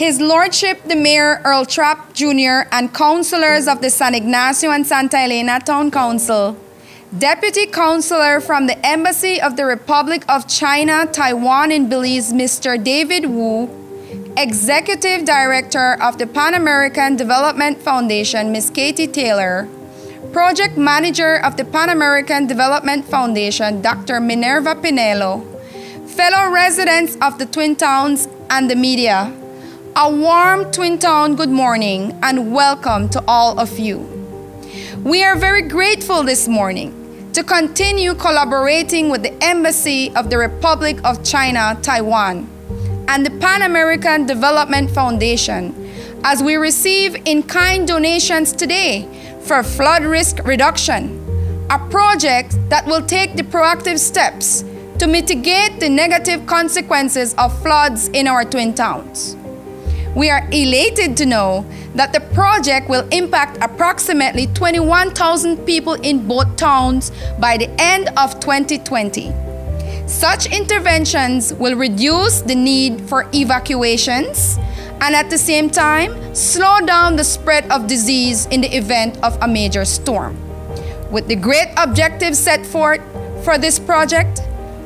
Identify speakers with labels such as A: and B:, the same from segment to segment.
A: His Lordship the Mayor Earl Trapp Jr. and councillors of the San Ignacio and Santa Elena Town Council, Deputy Councillor from the Embassy of the Republic of China, Taiwan in Belize, Mr. David Wu, Executive Director of the Pan American Development Foundation, Ms. Katie Taylor, Project Manager of the Pan American Development Foundation, Dr. Minerva Pinelo, fellow residents of the Twin Towns and the media, a warm Twin Town good morning and welcome to all of you. We are very grateful this morning to continue collaborating with the Embassy of the Republic of China, Taiwan, and the Pan American Development Foundation as we receive in kind donations today for flood risk reduction, a project that will take the proactive steps to mitigate the negative consequences of floods in our twin towns. We are elated to know that the project will impact approximately 21,000 people in both towns by the end of 2020. Such interventions will reduce the need for evacuations and at the same time slow down the spread of disease in the event of a major storm. With the great objectives set forth for this project,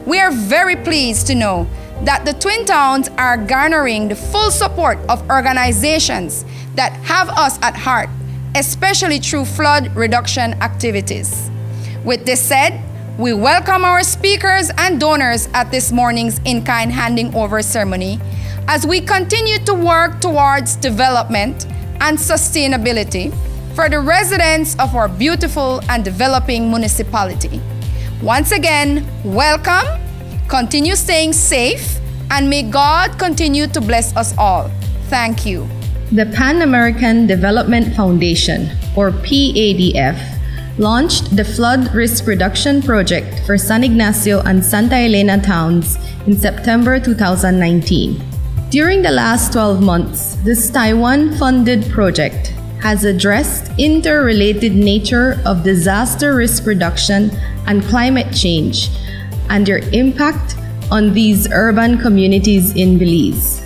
A: we are very pleased to know that the Twin Towns are garnering the full support of organizations that have us at heart, especially through flood reduction activities. With this said, we welcome our speakers and donors at this morning's in kind handing over ceremony as we continue to work towards development and sustainability for the residents of our beautiful and developing municipality. Once again, welcome Continue staying safe, and may God continue to bless us all. Thank you.
B: The Pan American Development Foundation, or PADF, launched the Flood Risk Reduction Project for San Ignacio and Santa Elena towns in September 2019. During the last 12 months, this Taiwan funded project has addressed interrelated nature of disaster risk reduction and climate change and their impact on these urban communities in Belize.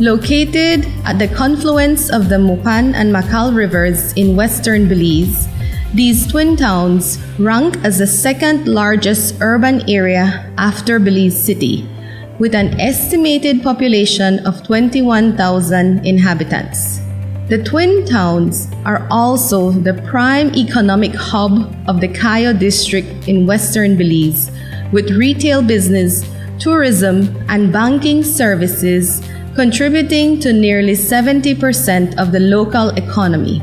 B: Located at the confluence of the Mopan and Macal rivers in western Belize, these twin towns rank as the second largest urban area after Belize City, with an estimated population of 21,000 inhabitants. The twin towns are also the prime economic hub of the Cayo district in western Belize, with retail business, tourism, and banking services contributing to nearly 70% of the local economy.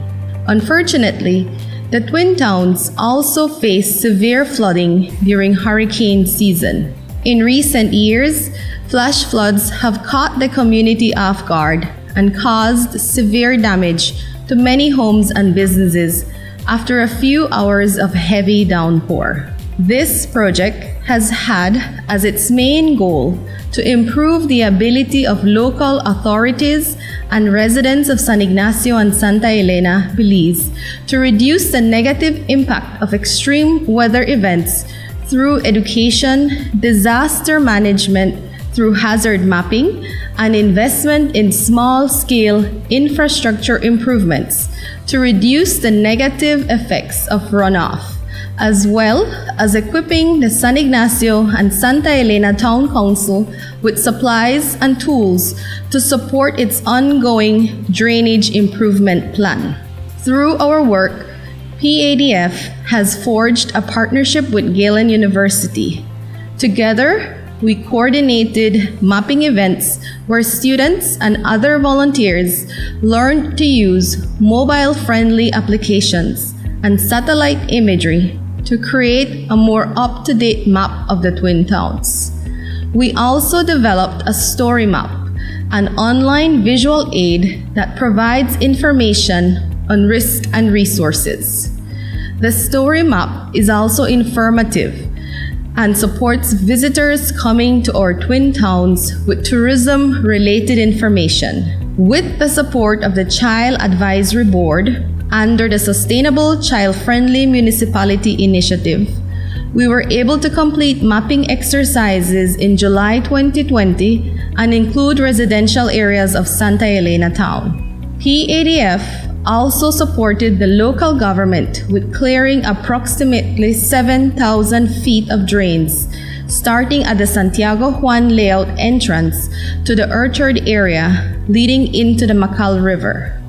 B: Unfortunately, the Twin Towns also face severe flooding during hurricane season. In recent years, flash floods have caught the community off guard and caused severe damage to many homes and businesses after a few hours of heavy downpour. This project has had as its main goal to improve the ability of local authorities and residents of San Ignacio and Santa Elena, Belize, to reduce the negative impact of extreme weather events through education, disaster management through hazard mapping, and investment in small scale infrastructure improvements to reduce the negative effects of runoff as well as equipping the San Ignacio and Santa Elena Town Council with supplies and tools to support its ongoing drainage improvement plan. Through our work, PADF has forged a partnership with Galen University. Together, we coordinated mapping events where students and other volunteers learned to use mobile friendly applications and satellite imagery to create a more up to date map of the Twin Towns. We also developed a story map, an online visual aid that provides information on risk and resources. The story map is also informative and supports visitors coming to our twin towns with tourism related information. With the support of the Child Advisory Board, under the Sustainable Child Friendly Municipality Initiative, we were able to complete mapping exercises in July 2020 and include residential areas of Santa Elena town. PADF also supported the local government with clearing approximately 7,000 feet of drains, starting at the Santiago Juan layout entrance to the orchard area leading into the Macal River.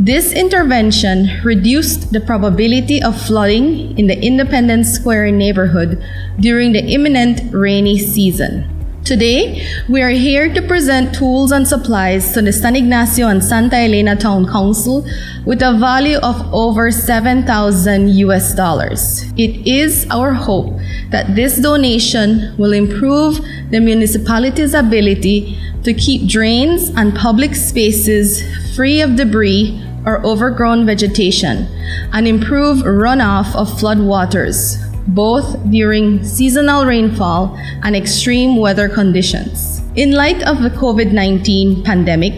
B: This intervention reduced the probability of flooding in the Independence Square neighborhood during the imminent rainy season. Today, we are here to present tools and supplies to the San Ignacio and Santa Elena Town Council with a value of over 7,000 US dollars. It is our hope that this donation will improve the municipality's ability to keep drains and public spaces free of debris or overgrown vegetation and improve runoff of floodwaters both during seasonal rainfall and extreme weather conditions. In light of the COVID 19 pandemic,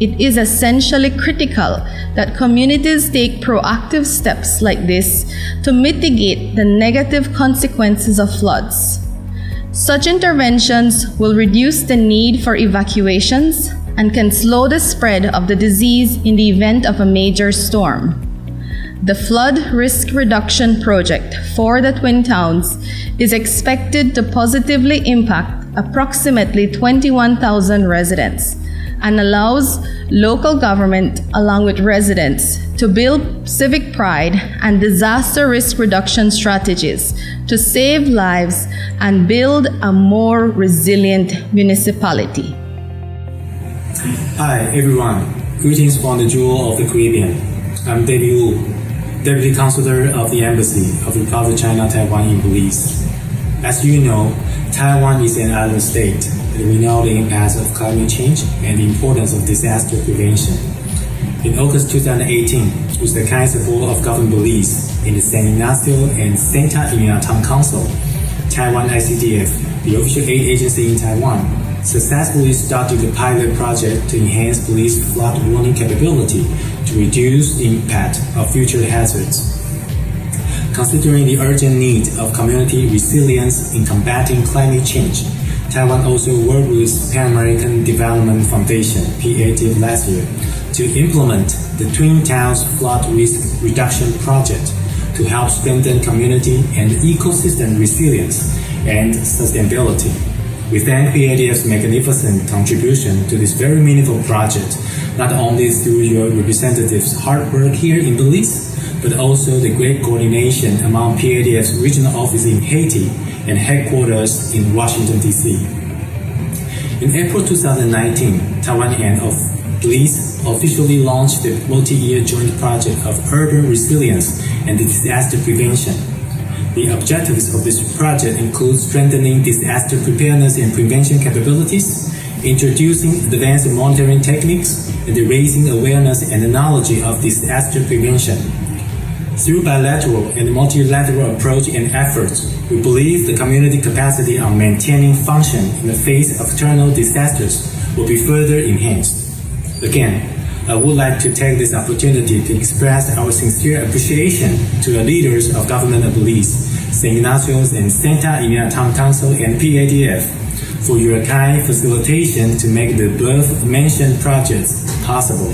B: it is essentially critical that communities take proactive steps like this to mitigate the negative consequences of floods. Such interventions will reduce the need for evacuations and can slow the spread of the disease in the event of a major storm. The Flood Risk Reduction Project for the Twin Towns is expected to positively impact approximately 21,000 residents and allows local government, along with residents, to build civic pride and disaster risk reduction strategies to save lives and build a more resilient municipality.
C: Hi, everyone. Greetings from the Jewel of the Caribbean. I'm David Wu, Deputy Counselor of the Embassy of the Republic of China Taiwan in Belize. As you know, Taiwan is an island state, and we know the impacts of climate change and the importance of disaster prevention. In August 2018, with the kind support of Governor Belize in the San Ignacio and Santa Elena Town Council, Taiwan ICDF, the official aid agency in Taiwan, successfully started the pilot project to enhance police flood warning capability to reduce the impact of future hazards. Considering the urgent need of community resilience in combating climate change, Taiwan also worked with Pan American Development Foundation (PAD) last year to implement the Twin Towns Flood Risk Reduction Project to help strengthen community and ecosystem resilience and sustainability. We thank PADF's magnificent contribution to this very meaningful project not only through your representatives' hard work here in Belize, but also the great coordination among PADF's regional office in Haiti and headquarters in Washington, D.C. In April 2019, Taiwan and of Belize officially launched the multi-year joint project of urban resilience and disaster prevention. The objectives of this project include strengthening disaster preparedness and prevention capabilities, introducing advanced monitoring techniques, and raising awareness and knowledge of disaster prevention. Through bilateral and multilateral approach and efforts, we believe the community capacity on maintaining function in the face of external disasters will be further enhanced. Again, I would like to take this opportunity to express our sincere appreciation to the leaders of Government of Belize, St. Ignacio's and Santa Elena Town Council and PADF for your kind facilitation to make the above-mentioned projects possible.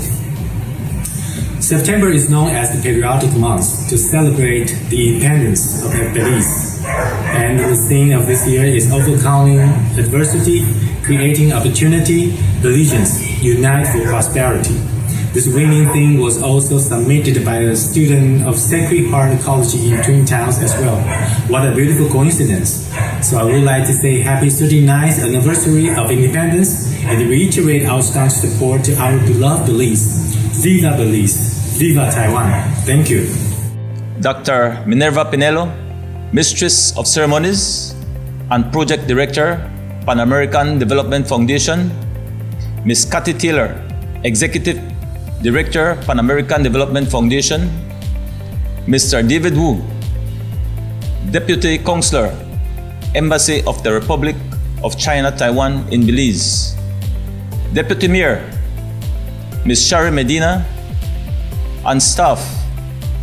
C: September is known as the patriotic month to celebrate the independence of Belize. And the theme of this year is overcoming adversity, creating opportunity, allegiance, unite for prosperity. This winning theme was also submitted by a student of Sacred Heart College in Twin Towns as well. What a beautiful coincidence. So I would like to say happy 39th anniversary of independence and reiterate our staunch support to our beloved Belize. Viva Belize! Viva Taiwan! Thank you.
D: Dr. Minerva Pinelo, Mistress of Ceremonies and Project Director, Pan American Development Foundation, Ms. Katie Taylor, Executive Director, Pan American Development Foundation, Mr. David Wu, Deputy Counselor, Embassy of the Republic of China Taiwan in Belize, Deputy Mayor, Ms. Shari Medina, and staff,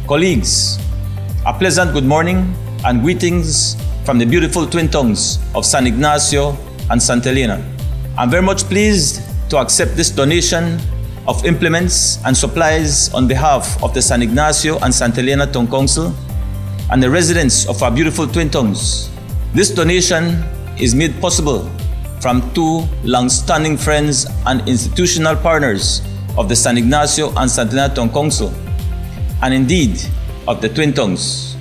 D: colleagues, a pleasant good morning and greetings from the beautiful twin towns of San Ignacio and Santa Elena. I'm very much pleased to accept this donation of implements and supplies on behalf of the San Ignacio and Santa Elena Town Council and the residents of our beautiful twin towns. This donation is made possible from two long-standing friends and institutional partners of the San Ignacio and Santa Elena Town Council, and indeed of the Twin Towns,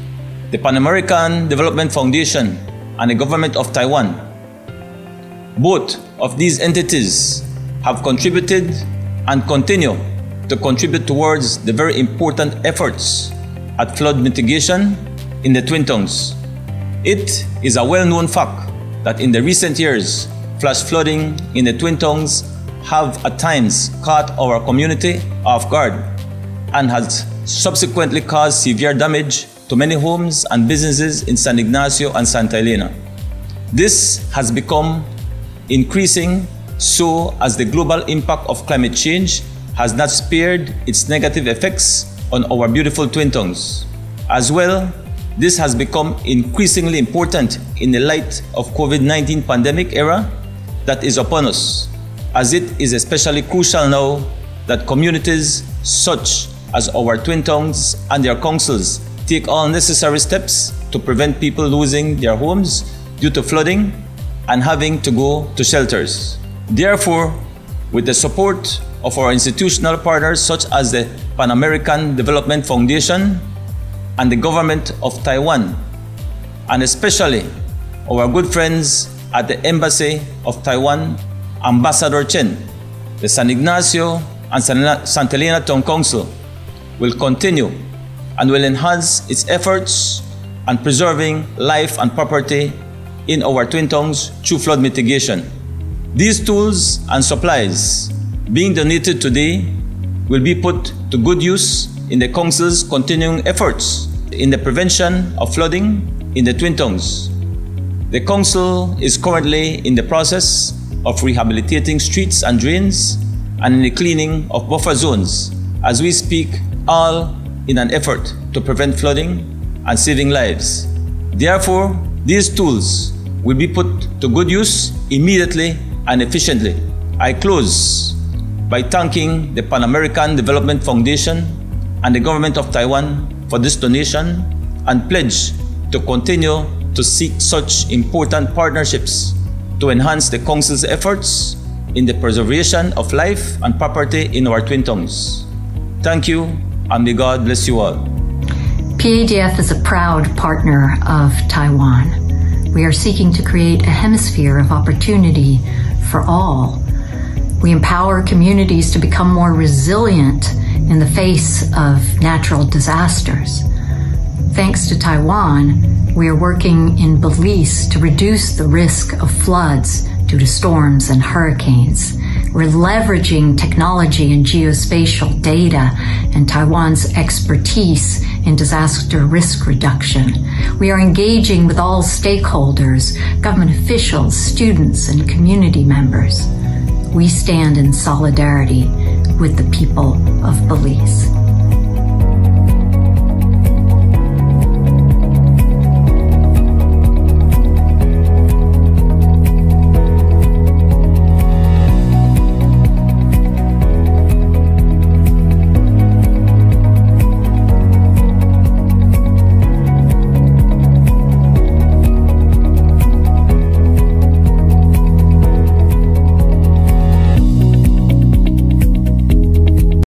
D: the Pan American Development Foundation and the government of Taiwan. Both of these entities have contributed and continue to contribute towards the very important efforts at flood mitigation in the Twin Towns. It is a well-known fact that in the recent years, flash flooding in the Twin Towns have at times caught our community off guard and has subsequently caused severe damage to many homes and businesses in San Ignacio and Santa Elena. This has become increasing so as the global impact of climate change has not spared its negative effects on our beautiful twin towns. As well, this has become increasingly important in the light of COVID-19 pandemic era that is upon us, as it is especially crucial now that communities such as our twin towns and their councils take all necessary steps to prevent people losing their homes due to flooding and having to go to shelters. Therefore, with the support of our institutional partners such as the Pan American Development Foundation and the government of Taiwan, and especially our good friends at the Embassy of Taiwan, Ambassador Chen, the San Ignacio and Santa Elena Town Council will continue and will enhance its efforts on preserving life and property in our twin towns through flood mitigation. These tools and supplies being donated today will be put to good use in the Council's continuing efforts in the prevention of flooding in the Twin Towns. The Council is currently in the process of rehabilitating streets and drains and in the cleaning of buffer zones as we speak, all in an effort to prevent flooding and saving lives. Therefore, these tools will be put to good use immediately and efficiently. I close by thanking the Pan American Development Foundation and the government of Taiwan for this donation and pledge to continue to seek such important partnerships to enhance the Council's efforts in the preservation of life and property in our twin towns. Thank you, and may God bless you all.
E: PADF is a proud partner of Taiwan. We are seeking to create a hemisphere of opportunity for all. We empower communities to become more resilient in the face of natural disasters. Thanks to Taiwan, we are working in Belize to reduce the risk of floods due to storms and hurricanes. We're leveraging technology and geospatial data and Taiwan's expertise in disaster risk reduction. We are engaging with all stakeholders, government officials, students, and community members. We stand in solidarity with the people of Belize.